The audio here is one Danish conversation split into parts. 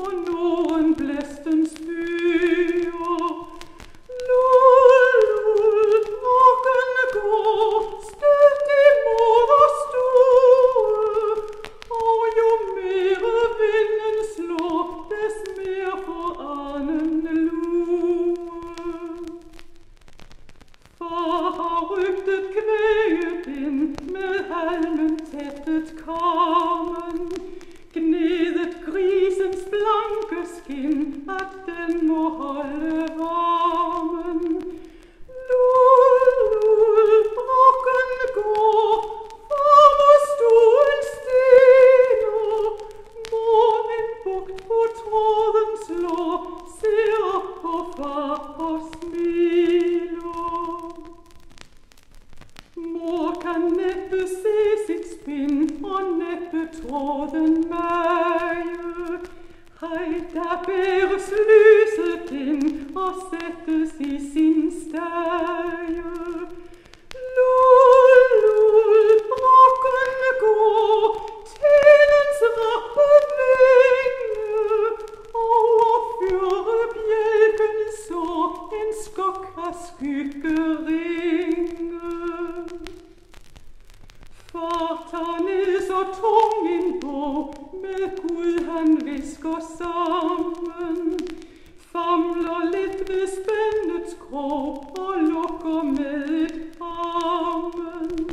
Oh no. Fortan er så tung en med Gud han visker sammen. Famler lidt spændets krog og lukker med et amen.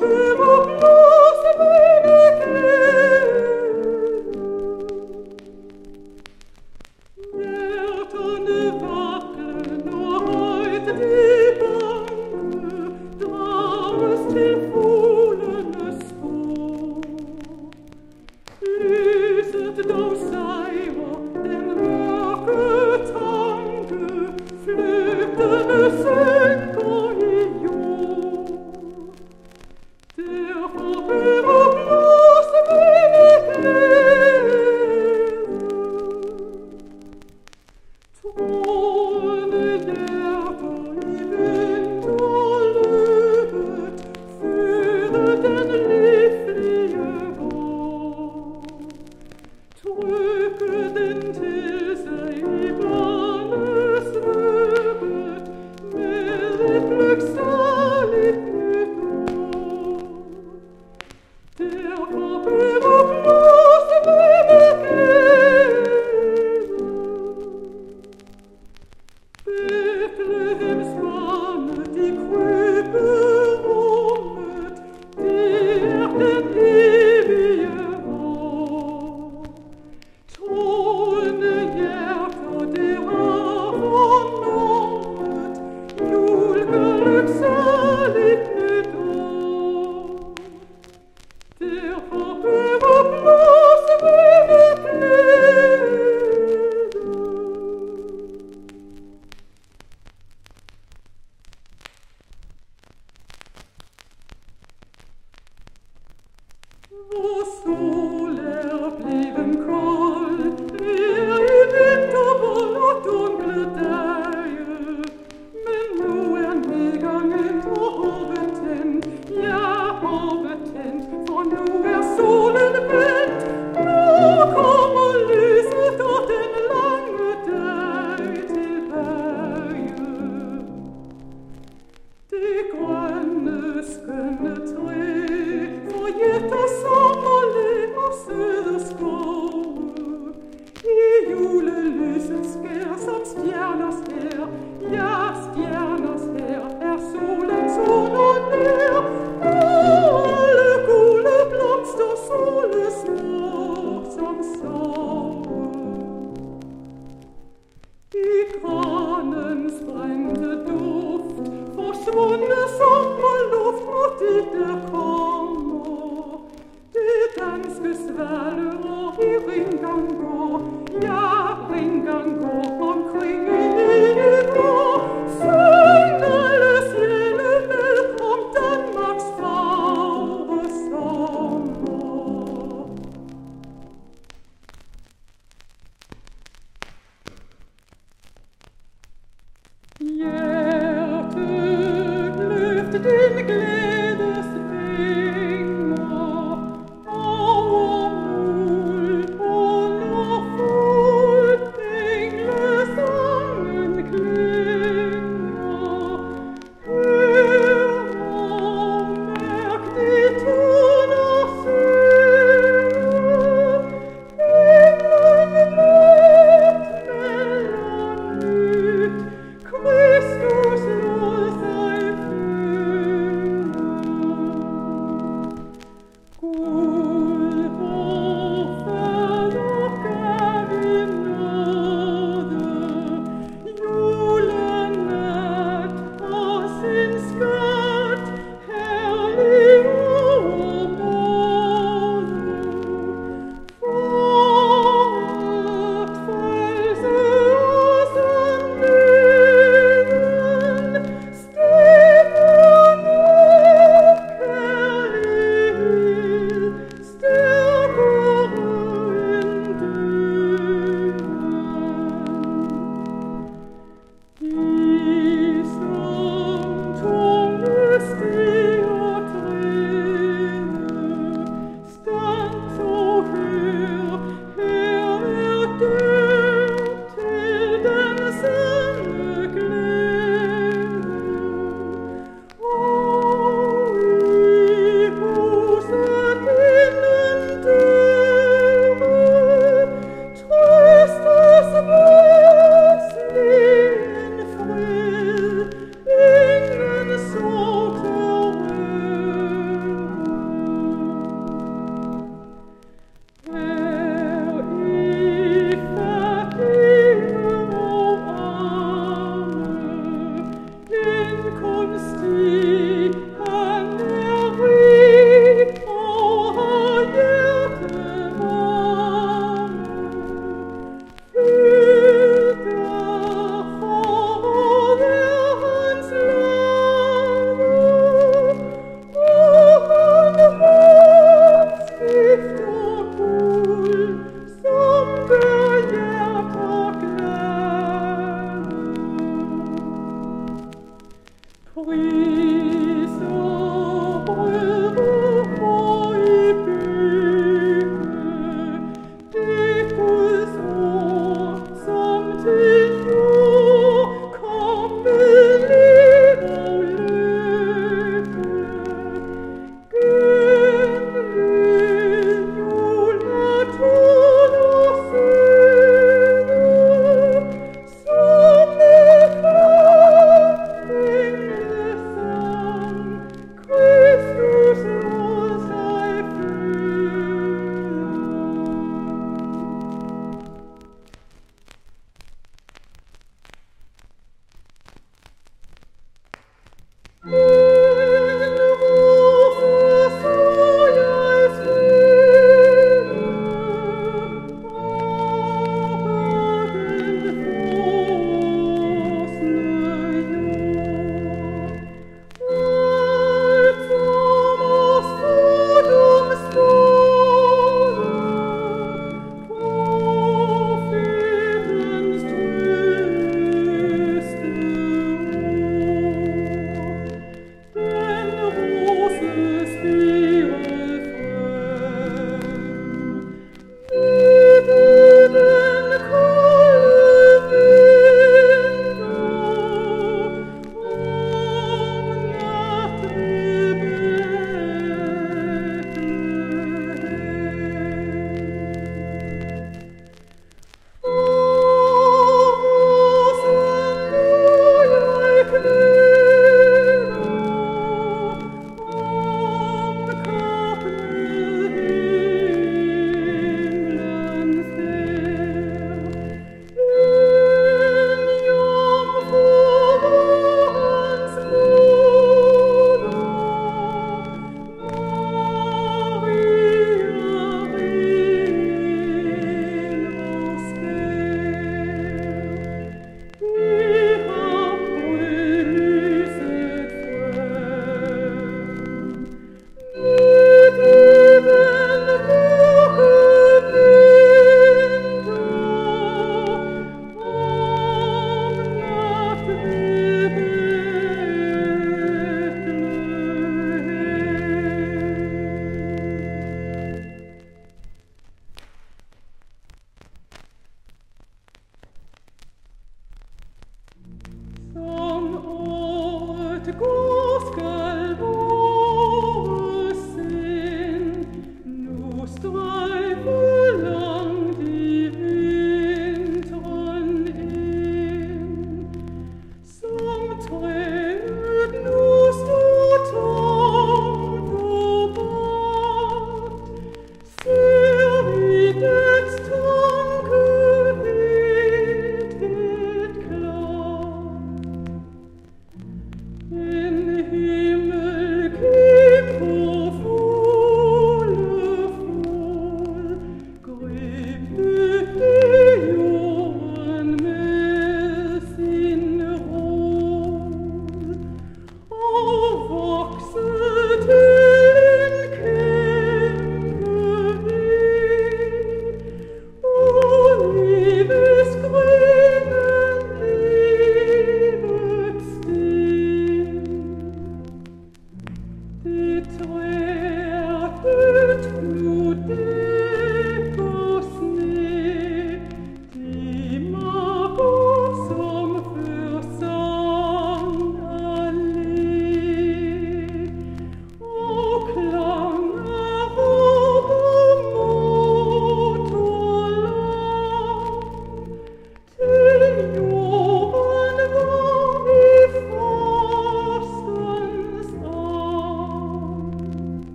Give up